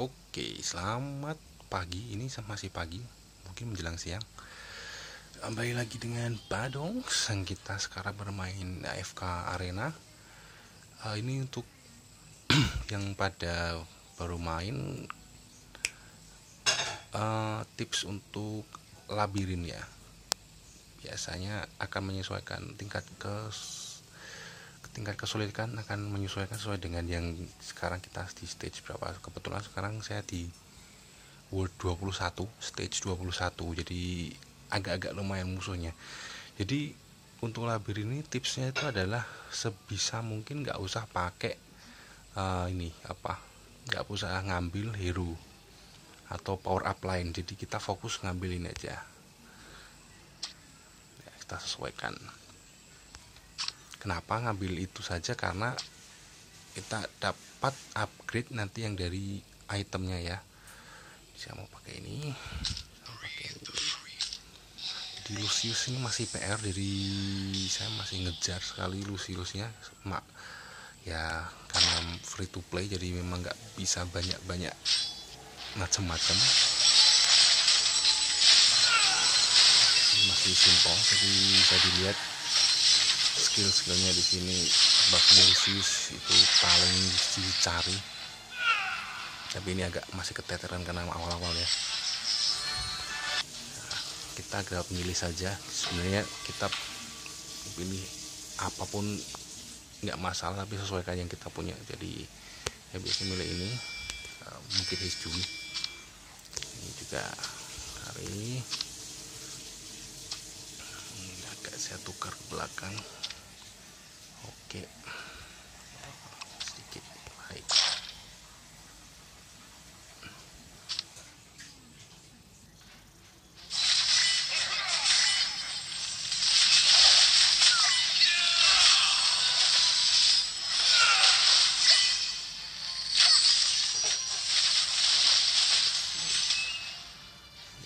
Oke, selamat pagi. Ini masih pagi, mungkin menjelang siang. Kembali lagi dengan Badong, sang kita sekarang bermain AFK Arena. Uh, ini untuk yang pada baru main uh, tips untuk labirin ya. Biasanya akan menyesuaikan tingkat ke tingkat kesulitan akan menyesuaikan sesuai dengan yang sekarang kita di stage berapa. Kebetulan sekarang saya di world 21 stage 21 jadi agak-agak lumayan musuhnya. Jadi untuk labir ini tipsnya itu adalah sebisa mungkin nggak usah pakai uh, ini apa nggak usah ngambil hero atau power up lain. Jadi kita fokus ngambil ini aja. Ya, kita sesuaikan kenapa ngambil itu saja? Karena kita dapat upgrade nanti yang dari itemnya ya. Saya mau pakai ini. Saya pakai ini. Di Lucius ini masih PR jadi saya masih ngejar sekali Luciusnya. Mak ya karena free to play jadi memang nggak bisa banyak-banyak macam-macam. Masih simpel jadi bisa dilihat skill-skillnya di sini Bagnusius itu paling dicari. Tapi ini agak masih keteteran karena awal-awal ya. Nah, kita agak milih saja. Sebenarnya kita pilih apa pun nggak masalah tapi sesuaikan yang kita punya. Jadi ya biasa milih ini mungkin Hisjui ini juga hari agak saya tukar ke belakang sedikit. Baik.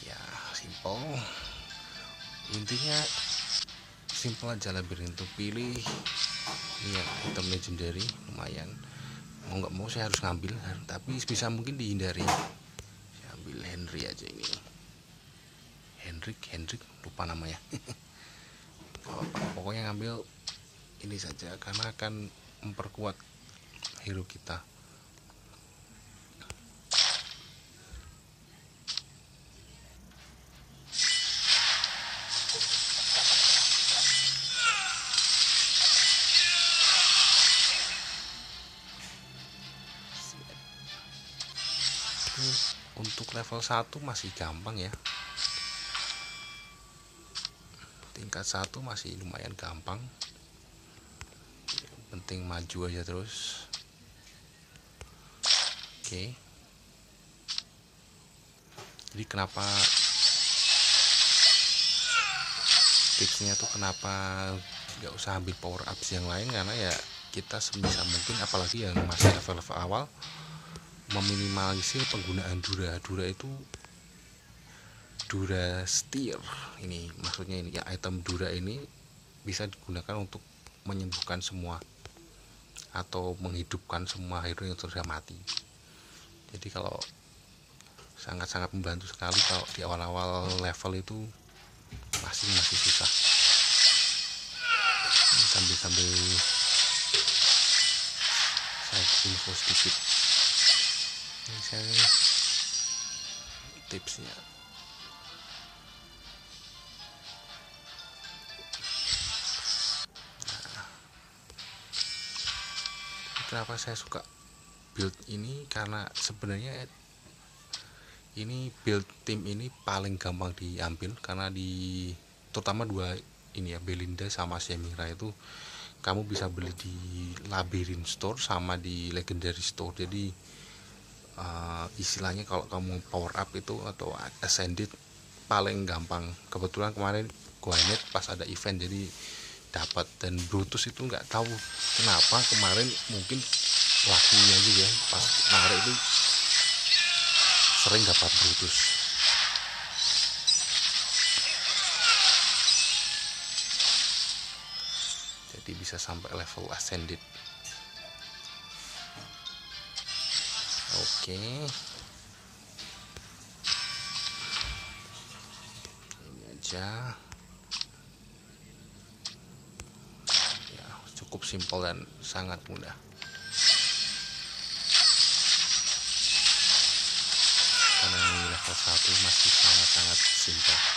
Ya simple intinya simple aja labirin tuh pilih ini ya item legendary lumayan. Mau nggak mau saya harus ngambil. Tapi bisa mungkin dihindari. Saya ambil Henry aja ini. Hendrik Hendrik lupa namanya. Pokoknya ngambil ini saja karena akan memperkuat hero kita ini untuk level 1 masih gampang ya. Tingkat 1 masih lumayan gampang. Penting maju aja terus. Oke. Jadi kenapa tipsnya tuh kenapa nggak usah ambil power ups yang lain? Karena ya kita sebisa mungkin apalagi yang masih level-level awal meminimalisir penggunaan dura. Dura itu dura steer ini maksudnya ini ya item dura ini bisa digunakan untuk menyembuhkan semua atau menghidupkan semua hero yang sudah mati. Jadi kalau sangat-sangat membantu sekali kalau di awal-awal level itu masih masih susah. Sambil-sambil saya info sedikit ini saya tipsnya. Nah, kenapa saya suka build ini? Karena sebenarnya ini build tim ini paling gampang diambil karena di terutama dua ini ya Belinda sama Semira itu kamu bisa beli di Labyrinth Store sama di Legendary Store. Jadi uh, istilahnya kalau kamu power up itu atau ascended paling gampang. Kebetulan kemarin Gwyneth pas ada event jadi dapat. Dan Brutus itu nggak tahu kenapa kemarin mungkin lakunya juga pas narik itu sering dapat Brutus. Jadi bisa sampai level ascended Oke. Okay. Ini aja. Ya, cukup simpel dan sangat mudah. Karena ini level satu masih sangat-sangat simpel.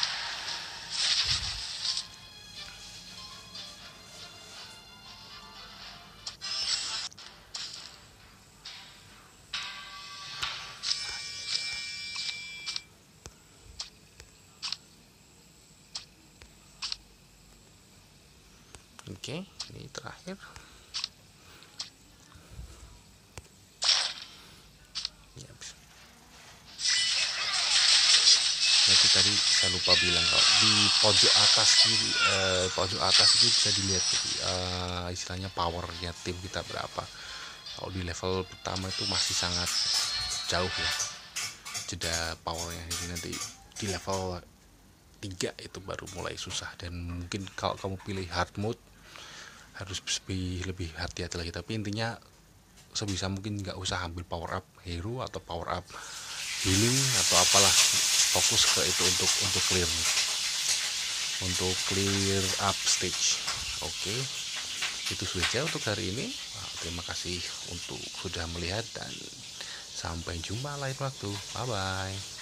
Oke, ini terakhir. Ya, Nanti tadi saya lupa bilang kalau di pojok atas kiri, eh, pojok atas itu bisa dilihat eh, istilahnya powernya tim kita berapa. Kalau di level pertama itu masih sangat jauh ya jeda powernya ini nanti di level 3 itu baru mulai susah dan mungkin kalau kamu pilih hard mode harus lebih lebih hati-hati lagi. Tapi intinya sebisa mungkin nggak usah ambil power up hero atau power up healing atau apalah. Fokus ke itu untuk untuk clear. Untuk clear up stage. Oke. Okay. itu saja untuk hari ini. Nah, terima kasih untuk sudah melihat dan sampai jumpa lain waktu. Bye bye